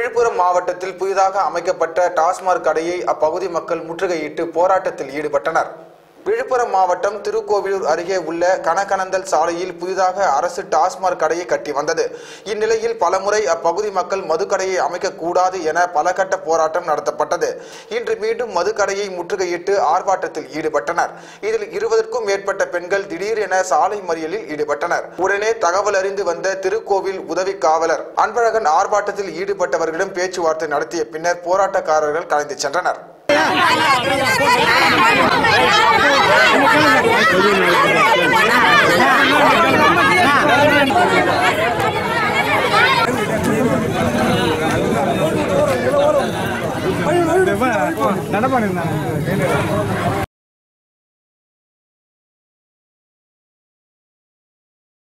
விழுப்புரம் மாவட்டத்தில் புதிதாக அமைக்கப்பட்ட டாஸ்மாக் கடையை அப்பகுதி மக்கள் முற்றுகையிட்டு போராட்டத்தில் ஈடுபட்டனர். விழுப்புரம் மாவட்டம் திருக்கோவிலூர் அருகே உள்ள கனகனந்தல் சாலையில் புதிதாக அரசு டாஸ்மாக் கடையை கட்டி வந்தது இந்நிலையில் பலமுறை அப்பகுதி மக்கள் மதுக்கடையை அமைக்கக்கூடாது என பல கட்ட போராட்டம் நடத்தப்பட்டது இன்று மீண்டும் மதுக்கடையை முற்றுகையிட்டு ஆர்ப்பாட்டத்தில் ஈடுபட்டனர் இதில் இருபதற்கும் மேற்பட்ட பெண்கள் திடீரென சாலை மறியலில் ஈடுபட்டனர் உடனே தகவல் அறிந்து வந்த திருக்கோவில் உதவி காவலர் அன்பழகன் ஆர்ப்பாட்டத்தில் ஈடுபட்டவர்களிடம் பேச்சுவார்த்தை நடத்திய பின்னர் போராட்டக்காரர்கள் கலைந்து சென்றனர் நடப்பாடு